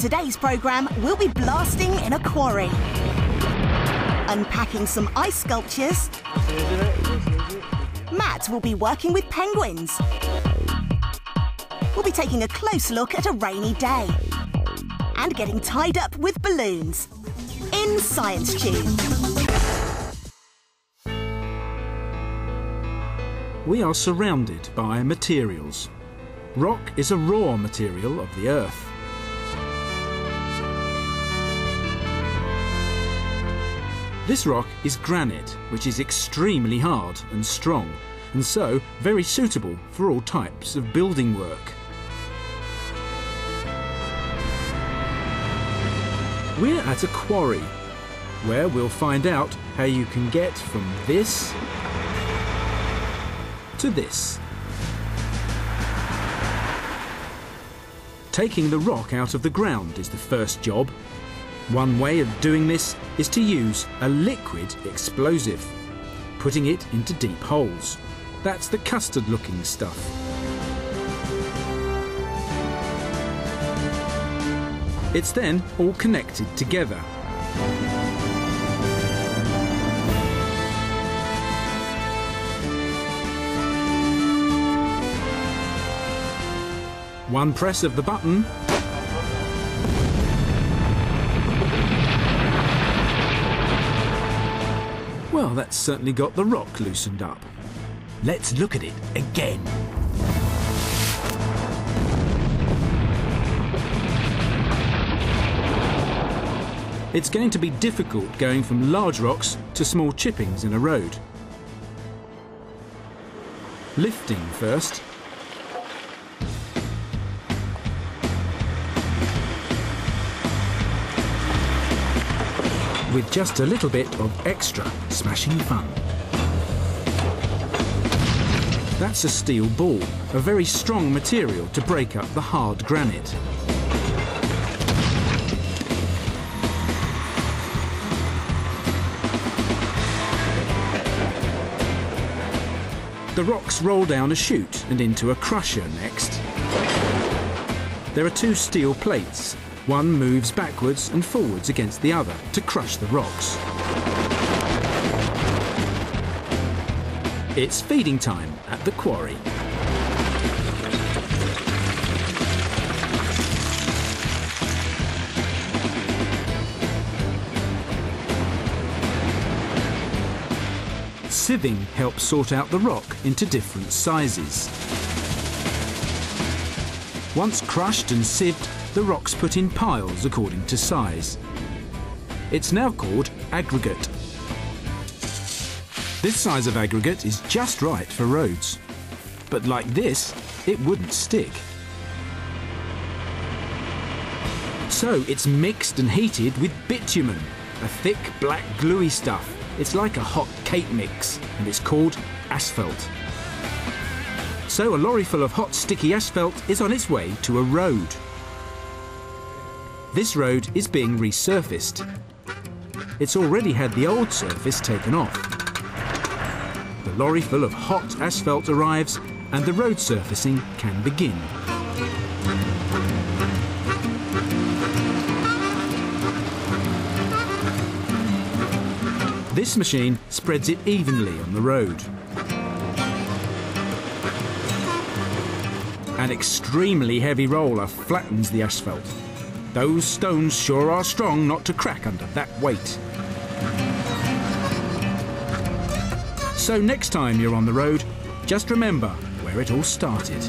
Today's programme, we'll be blasting in a quarry, unpacking some ice sculptures. Matt will be working with penguins. We'll be taking a close look at a rainy day and getting tied up with balloons in Science Tube. We are surrounded by materials. Rock is a raw material of the Earth. This rock is granite, which is extremely hard and strong, and so very suitable for all types of building work. We're at a quarry, where we'll find out how you can get from this to this. Taking the rock out of the ground is the first job. One way of doing this is to use a liquid explosive, putting it into deep holes. That's the custard looking stuff. It's then all connected together. One press of the button Well, that's certainly got the rock loosened up. Let's look at it again. It's going to be difficult going from large rocks to small chippings in a road. Lifting first. With just a little bit of extra smashing fun. That's a steel ball, a very strong material to break up the hard granite. The rocks roll down a chute and into a crusher next. There are two steel plates. One moves backwards and forwards against the other to crush the rocks. It's feeding time at the quarry. Sieving helps sort out the rock into different sizes. Once crushed and sieved, the rock's put in piles according to size. It's now called aggregate. This size of aggregate is just right for roads. But like this, it wouldn't stick. So it's mixed and heated with bitumen, a thick black gluey stuff. It's like a hot cake mix, and it's called asphalt. So a lorry full of hot sticky asphalt is on its way to a road. This road is being resurfaced. It's already had the old surface taken off. The lorry full of hot asphalt arrives and the road surfacing can begin. This machine spreads it evenly on the road. An extremely heavy roller flattens the asphalt. Those stones sure are strong not to crack under that weight. So next time you're on the road, just remember where it all started.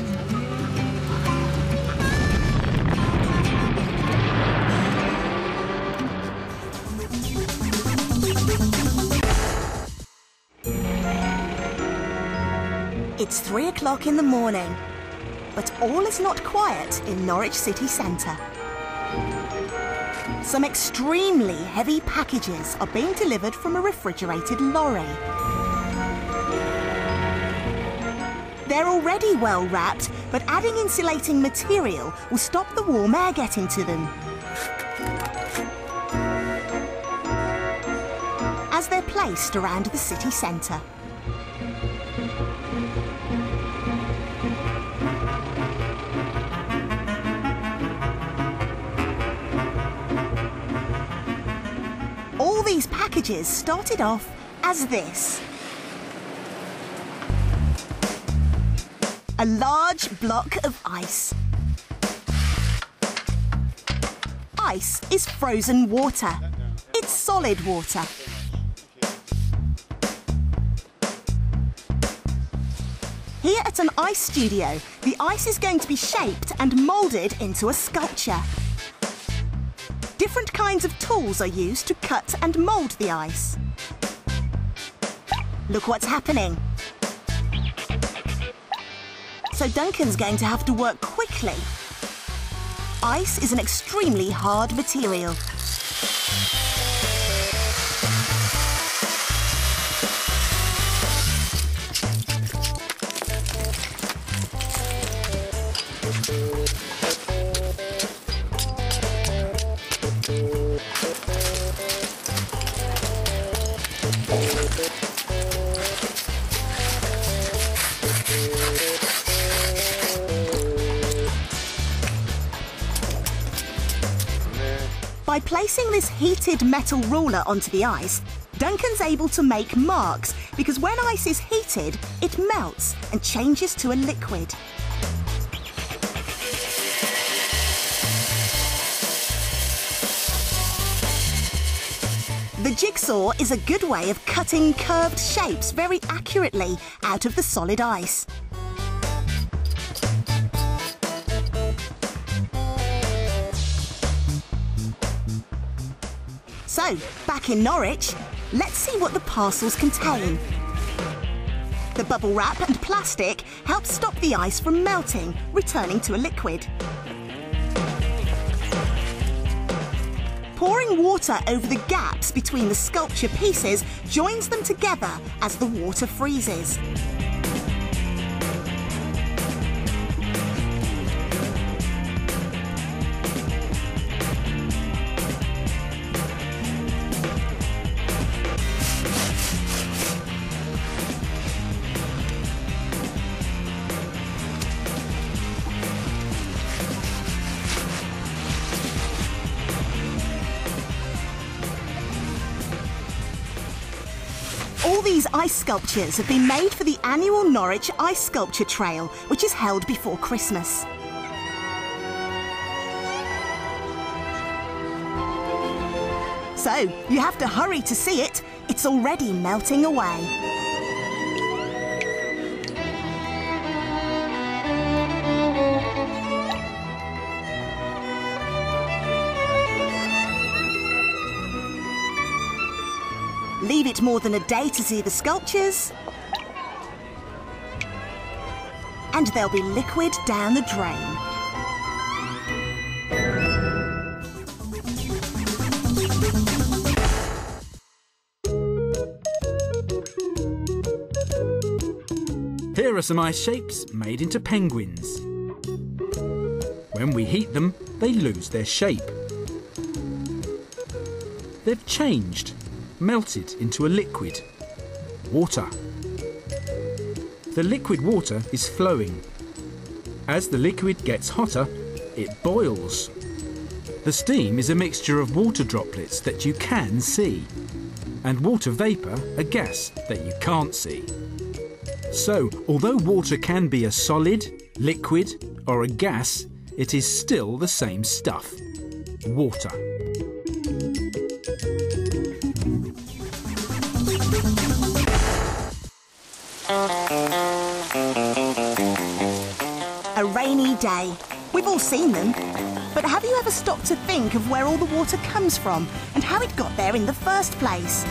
It's three o'clock in the morning, but all is not quiet in Norwich city centre. Some extremely heavy packages are being delivered from a refrigerated lorry. They're already well wrapped, but adding insulating material will stop the warm air getting to them. As they're placed around the city centre. Packages started off as this. A large block of ice. Ice is frozen water. It's solid water. Here at an ice studio, the ice is going to be shaped and moulded into a sculpture. Different kinds of tools are used to cut and mould the ice. Look what's happening. So Duncan's going to have to work quickly. Ice is an extremely hard material. By placing this heated metal ruler onto the ice, Duncan's able to make marks because when ice is heated, it melts and changes to a liquid. The jigsaw is a good way of cutting curved shapes very accurately out of the solid ice. So, back in Norwich, let's see what the parcels contain. The bubble wrap and plastic help stop the ice from melting, returning to a liquid. Pouring water over the gaps between the sculpture pieces joins them together as the water freezes. These ice sculptures have been made for the annual Norwich Ice Sculpture Trail, which is held before Christmas. So, you have to hurry to see it. It's already melting away. Leave it more than a day to see the sculptures. And they'll be liquid down the drain. Here are some ice shapes made into penguins. When we heat them, they lose their shape. They've changed, melted into a liquid. Water. The liquid water is flowing. As the liquid gets hotter, it boils. The steam is a mixture of water droplets that you can see, and water vapour, a gas that you can't see. So, although water can be a solid, liquid, or a gas, it is still the same stuff water. Day. We've all seen them. But have you ever stopped to think of where all the water comes from and how it got there in the first place?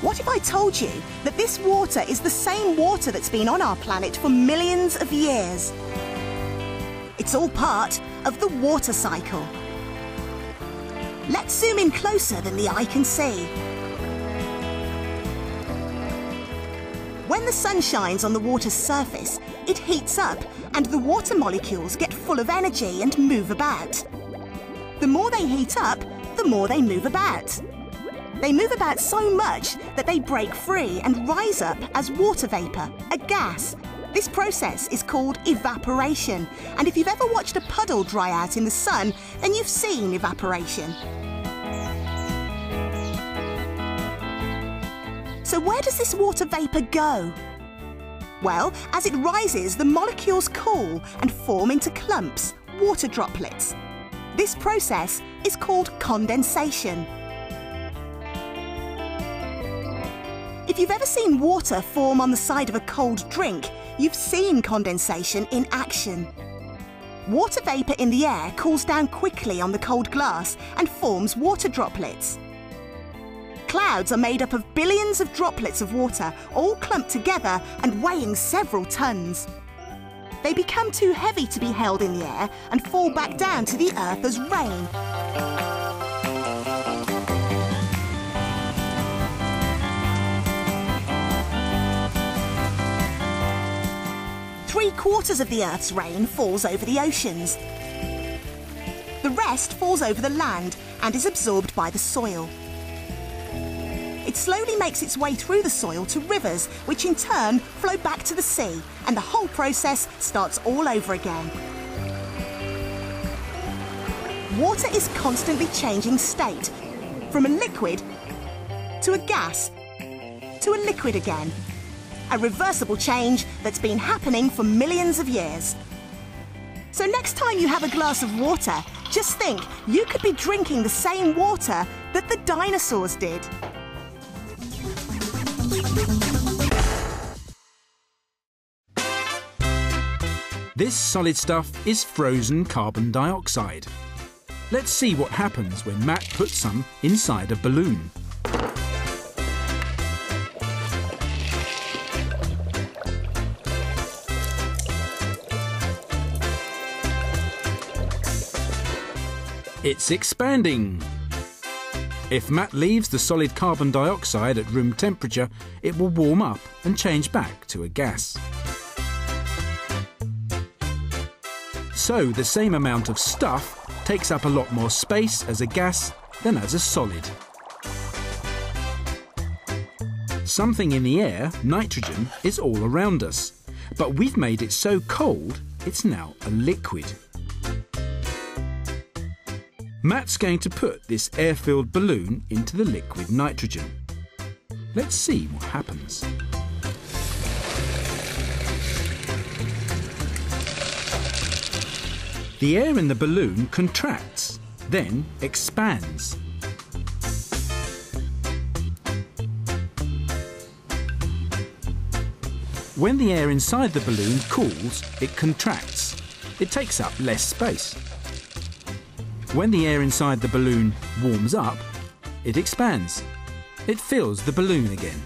What if I told you that this water is the same water that's been on our planet for millions of years? It's all part of the water cycle. Let's zoom in closer than the eye can see. When the sun shines on the water's surface, it heats up and the water molecules get full of energy and move about. The more they heat up, the more they move about. They move about so much that they break free and rise up as water vapour, a gas. This process is called evaporation, and if you've ever watched a puddle dry out in the sun, then you've seen evaporation. So where does this water vapour go? Well, as it rises, the molecules cool and form into clumps, water droplets. This process is called condensation. If you've ever seen water form on the side of a cold drink, you've seen condensation in action. Water vapour in the air cools down quickly on the cold glass and forms water droplets. Clouds are made up of billions of droplets of water, all clumped together and weighing several tons. They become too heavy to be held in the air and fall back down to the earth as rain. Three quarters of the Earth's rain falls over the oceans. The rest falls over the land and is absorbed by the soil. It slowly makes its way through the soil to rivers, which in turn flow back to the sea, and the whole process starts all over again. Water is constantly changing state, from a liquid to a gas to a liquid again. A reversible change that's been happening for millions of years. So next time you have a glass of water, just think you could be drinking the same water that the dinosaurs did. This solid stuff is frozen carbon dioxide. Let's see what happens when Matt puts some inside a balloon. It's expanding. If Matt leaves the solid carbon dioxide at room temperature, it will warm up and change back to a gas. So the same amount of stuff takes up a lot more space as a gas than as a solid. Something in the air, nitrogen, is all around us. But we've made it so cold, it's now a liquid. Matt's going to put this air-filled balloon into the liquid nitrogen. Let's see what happens. The air in the balloon contracts, then expands. When the air inside the balloon cools, it contracts. It takes up less space. When the air inside the balloon warms up, it expands. It fills the balloon again.